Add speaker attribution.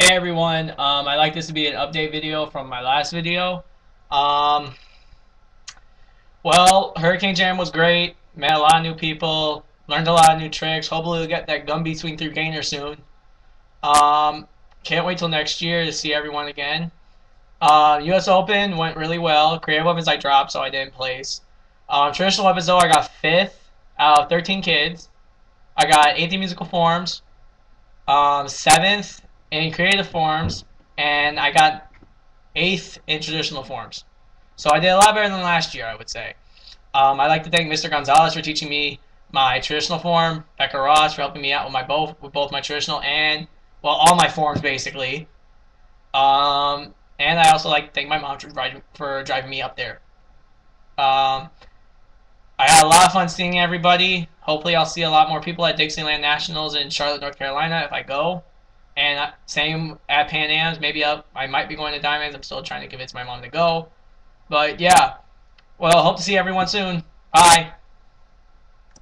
Speaker 1: Hey everyone, um, I'd like this to be an update video from my last video. Um, well, Hurricane Jam was great, met a lot of new people, learned a lot of new tricks, hopefully we'll get that Gumby Swing Through Gainer soon. Um, can't wait till next year to see everyone again. Uh, US Open went really well, creative weapons I dropped so I didn't place. Um, traditional weapons though I got 5th out of 13 kids. I got 18 musical forms, um, 7th in creative forms, and I got eighth in traditional forms. So I did a lot better than last year, I would say. Um, I'd like to thank Mr. Gonzalez for teaching me my traditional form, Becca Ross for helping me out with my both with both my traditional and well all my forms basically. Um, and I also like to thank my mom for driving, for driving me up there. Um, I had a lot of fun seeing everybody. Hopefully, I'll see a lot more people at Dixieland Nationals in Charlotte, North Carolina if I go. And same at Pan Am's. Maybe I'll, I might be going to Diamonds. I'm still trying to convince my mom to go. But yeah. Well, hope to see everyone soon. Bye.